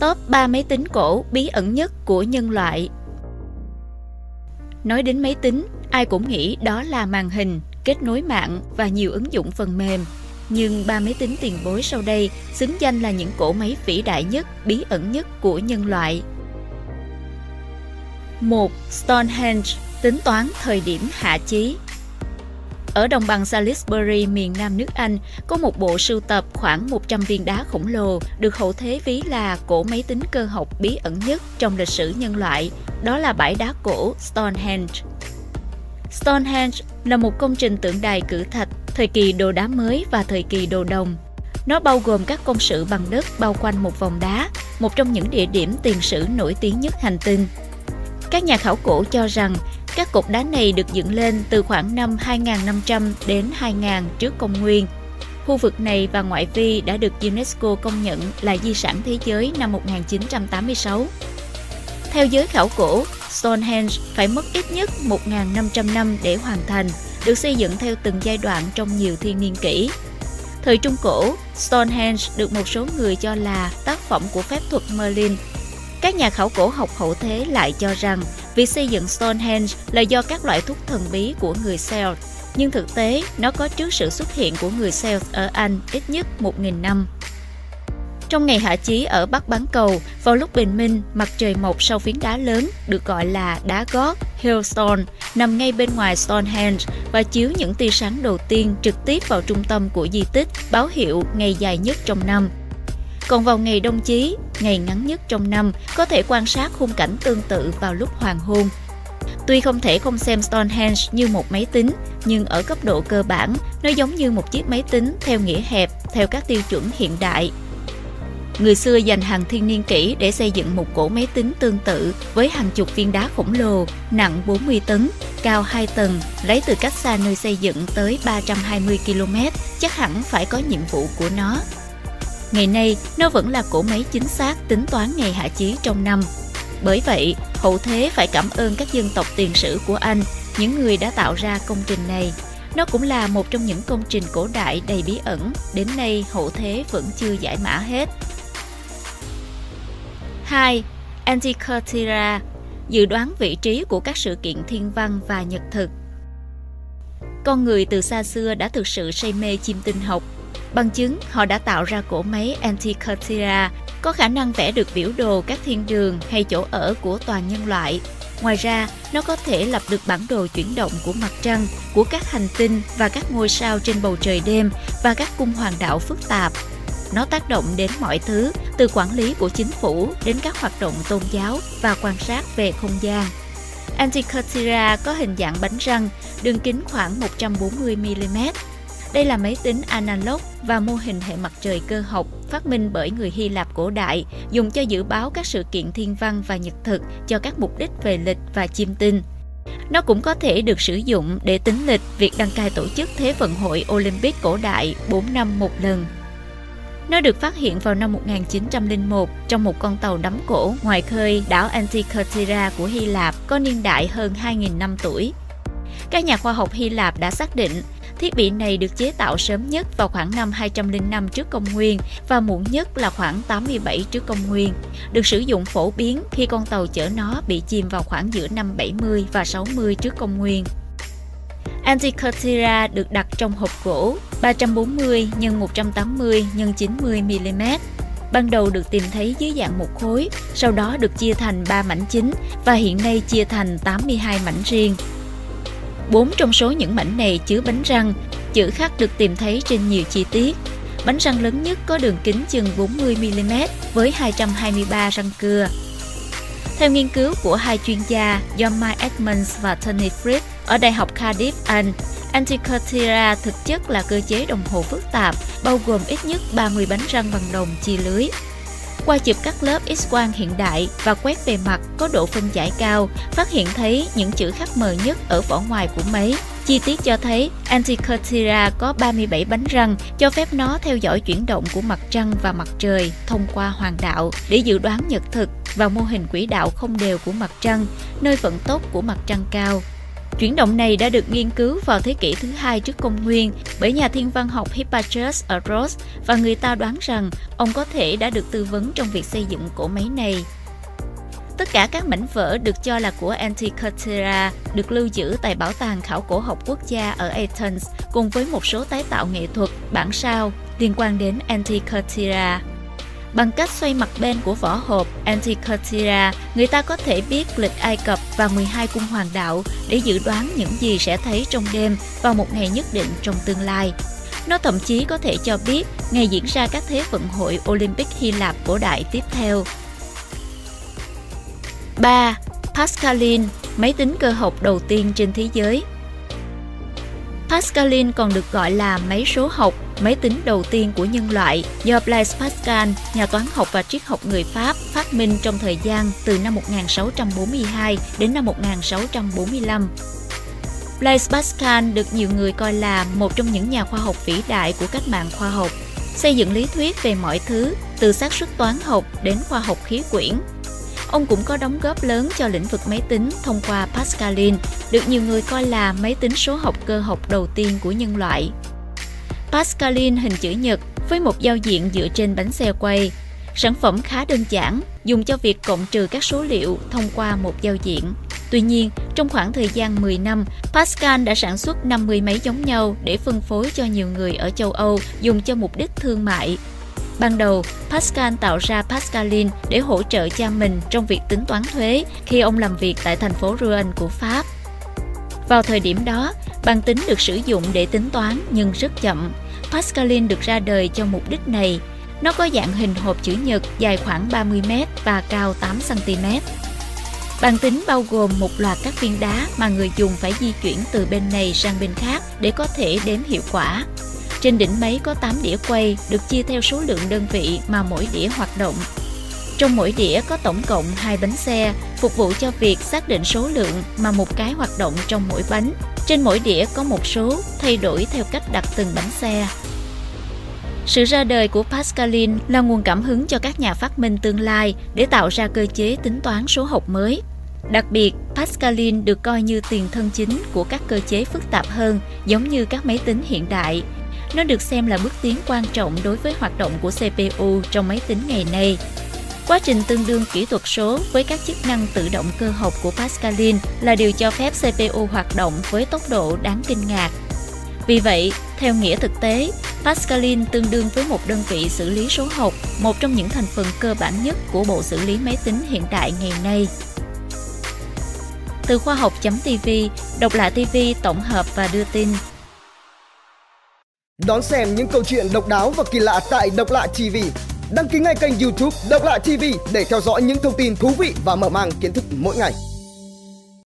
Top 3 máy tính cổ bí ẩn nhất của nhân loại Nói đến máy tính, ai cũng nghĩ đó là màn hình, kết nối mạng và nhiều ứng dụng phần mềm. Nhưng ba máy tính tiền bối sau đây xứng danh là những cỗ máy vĩ đại nhất, bí ẩn nhất của nhân loại. 1. Stonehenge, tính toán thời điểm hạ chí ở đồng bằng Salisbury, miền Nam nước Anh, có một bộ sưu tập khoảng 100 viên đá khổng lồ được hậu thế ví là cổ máy tính cơ học bí ẩn nhất trong lịch sử nhân loại. Đó là bãi đá cổ Stonehenge. Stonehenge là một công trình tượng đài cử thạch thời kỳ đồ đá mới và thời kỳ đồ đồng. Nó bao gồm các công sự bằng đất bao quanh một vòng đá, một trong những địa điểm tiền sử nổi tiếng nhất hành tinh. Các nhà khảo cổ cho rằng các cột đá này được dựng lên từ khoảng năm 2500 đến 2000 trước công nguyên. Khu vực này và ngoại vi đã được UNESCO công nhận là di sản thế giới năm 1986. Theo giới khảo cổ, Stonehenge phải mất ít nhất 1.500 năm để hoàn thành, được xây dựng theo từng giai đoạn trong nhiều thiên niên kỷ. Thời Trung Cổ, Stonehenge được một số người cho là tác phẩm của phép thuật Merlin. Các nhà khảo cổ học hậu thế lại cho rằng việc xây dựng Stonehenge là do các loại thuốc thần bí của người Celt, nhưng thực tế nó có trước sự xuất hiện của người Celt ở Anh ít nhất 1.000 năm. Trong ngày hạ chí ở Bắc Bán Cầu, vào lúc bình minh, mặt trời mọc sau phiến đá lớn được gọi là đá gót, Hillstone, nằm ngay bên ngoài Stonehenge và chiếu những tia sáng đầu tiên trực tiếp vào trung tâm của di tích, báo hiệu ngày dài nhất trong năm. Còn vào ngày đông chí, ngày ngắn nhất trong năm, có thể quan sát khung cảnh tương tự vào lúc hoàng hôn. Tuy không thể không xem Stonehenge như một máy tính, nhưng ở cấp độ cơ bản, nó giống như một chiếc máy tính theo nghĩa hẹp, theo các tiêu chuẩn hiện đại. Người xưa dành hàng thiên niên kỷ để xây dựng một cỗ máy tính tương tự với hàng chục viên đá khổng lồ, nặng 40 tấn, cao 2 tầng, lấy từ cách xa nơi xây dựng tới 320 km, chắc hẳn phải có nhiệm vụ của nó. Ngày nay, nó vẫn là cỗ máy chính xác tính toán ngày hạ chí trong năm. Bởi vậy, hậu thế phải cảm ơn các dân tộc tiền sử của Anh, những người đã tạo ra công trình này. Nó cũng là một trong những công trình cổ đại đầy bí ẩn, đến nay hậu thế vẫn chưa giải mã hết. 2. Antikythera dự đoán vị trí của các sự kiện thiên văn và nhật thực. Con người từ xa xưa đã thực sự say mê chim tinh học Bằng chứng, họ đã tạo ra cỗ máy Antikythera có khả năng vẽ được biểu đồ các thiên đường hay chỗ ở của toàn nhân loại. Ngoài ra, nó có thể lập được bản đồ chuyển động của mặt trăng, của các hành tinh và các ngôi sao trên bầu trời đêm và các cung hoàng đạo phức tạp. Nó tác động đến mọi thứ, từ quản lý của chính phủ đến các hoạt động tôn giáo và quan sát về không gian. Antikythera có hình dạng bánh răng, đường kính khoảng 140mm, đây là máy tính analog và mô hình hệ mặt trời cơ học phát minh bởi người Hy Lạp cổ đại, dùng cho dự báo các sự kiện thiên văn và nhật thực cho các mục đích về lịch và chiêm tinh. Nó cũng có thể được sử dụng để tính lịch việc đăng cai tổ chức Thế vận hội Olympic cổ đại 4 năm một lần. Nó được phát hiện vào năm 1901 trong một con tàu đắm cổ ngoài khơi đảo Antikythera của Hy Lạp có niên đại hơn 2.000 năm tuổi. Các nhà khoa học Hy Lạp đã xác định Thiết bị này được chế tạo sớm nhất vào khoảng năm 205 trước công nguyên và muộn nhất là khoảng 87 trước công nguyên. Được sử dụng phổ biến khi con tàu chở nó bị chìm vào khoảng giữa năm 70 và 60 trước công nguyên. Antikythera được đặt trong hộp gỗ 340 x 180 x 90 mm. Ban đầu được tìm thấy dưới dạng một khối, sau đó được chia thành 3 mảnh chính và hiện nay chia thành 82 mảnh riêng. Bốn trong số những mảnh này chứa bánh răng, chữ khắc được tìm thấy trên nhiều chi tiết. Bánh răng lớn nhất có đường kính chừng 40mm với 223 răng cưa. Theo nghiên cứu của hai chuyên gia John Mike Edmonds và Tony Fritz ở Đại học Cardiff, Anh, Antikythera thực chất là cơ chế đồng hồ phức tạp, bao gồm ít nhất 30 bánh răng bằng đồng chia lưới. Qua chụp các lớp X-quang hiện đại và quét bề mặt có độ phân giải cao, phát hiện thấy những chữ khắc mờ nhất ở vỏ ngoài của máy. Chi tiết cho thấy Antikythera có 37 bánh răng, cho phép nó theo dõi chuyển động của mặt trăng và mặt trời thông qua hoàng đạo để dự đoán nhật thực và mô hình quỹ đạo không đều của mặt trăng, nơi vận tốc của mặt trăng cao. Chuyển động này đã được nghiên cứu vào thế kỷ thứ hai trước công nguyên bởi nhà thiên văn học Hipparchus ở Rhodes và người ta đoán rằng ông có thể đã được tư vấn trong việc xây dựng cỗ máy này. Tất cả các mảnh vỡ được cho là của Antikythera được lưu giữ tại Bảo tàng Khảo cổ học quốc gia ở Athens cùng với một số tái tạo nghệ thuật, bản sao liên quan đến Antikythera. Bằng cách xoay mặt bên của vỏ hộp Antikythera, người ta có thể biết lịch Ai Cập và 12 cung hoàng đạo để dự đoán những gì sẽ thấy trong đêm vào một ngày nhất định trong tương lai. Nó thậm chí có thể cho biết ngày diễn ra các thế vận hội Olympic Hy Lạp cổ đại tiếp theo. 3. Pascaline, máy tính cơ học đầu tiên trên thế giới. Pascaline còn được gọi là máy số học, máy tính đầu tiên của nhân loại do Blaise Pascal, nhà toán học và triết học người Pháp, phát minh trong thời gian từ năm 1642 đến năm 1645. Blaise Pascal được nhiều người coi là một trong những nhà khoa học vĩ đại của cách mạng khoa học, xây dựng lý thuyết về mọi thứ, từ xác suất toán học đến khoa học khí quyển, Ông cũng có đóng góp lớn cho lĩnh vực máy tính thông qua Pascaline, được nhiều người coi là máy tính số học cơ học đầu tiên của nhân loại. Pascaline hình chữ nhật với một giao diện dựa trên bánh xe quay. Sản phẩm khá đơn giản, dùng cho việc cộng trừ các số liệu thông qua một giao diện. Tuy nhiên, trong khoảng thời gian 10 năm, Pascal đã sản xuất 50 máy giống nhau để phân phối cho nhiều người ở châu Âu dùng cho mục đích thương mại Ban đầu, Pascal tạo ra Pascaline để hỗ trợ cha mình trong việc tính toán thuế khi ông làm việc tại thành phố Rouen của Pháp. Vào thời điểm đó, bàn tính được sử dụng để tính toán nhưng rất chậm. Pascaline được ra đời cho mục đích này. Nó có dạng hình hộp chữ nhật dài khoảng 30m và cao 8cm. Bàn tính bao gồm một loạt các viên đá mà người dùng phải di chuyển từ bên này sang bên khác để có thể đếm hiệu quả. Trên đỉnh máy có 8 đĩa quay được chia theo số lượng đơn vị mà mỗi đĩa hoạt động. Trong mỗi đĩa có tổng cộng hai bánh xe, phục vụ cho việc xác định số lượng mà một cái hoạt động trong mỗi bánh. Trên mỗi đĩa có một số thay đổi theo cách đặt từng bánh xe. Sự ra đời của Pascaline là nguồn cảm hứng cho các nhà phát minh tương lai để tạo ra cơ chế tính toán số học mới. Đặc biệt, Pascaline được coi như tiền thân chính của các cơ chế phức tạp hơn, giống như các máy tính hiện đại, nó được xem là bước tiến quan trọng đối với hoạt động của CPU trong máy tính ngày nay. Quá trình tương đương kỹ thuật số với các chức năng tự động cơ học của Pascaline là điều cho phép CPU hoạt động với tốc độ đáng kinh ngạc. Vì vậy, theo nghĩa thực tế, Pascaline tương đương với một đơn vị xử lý số học, một trong những thành phần cơ bản nhất của bộ xử lý máy tính hiện đại ngày nay. Từ khoa học.tv, độc lạ TV tổng hợp và đưa tin Đón xem những câu chuyện độc đáo và kỳ lạ tại Độc Lạ TV. Đăng ký ngay kênh YouTube Độc Lạ TV để theo dõi những thông tin thú vị và mở mang kiến thức mỗi ngày.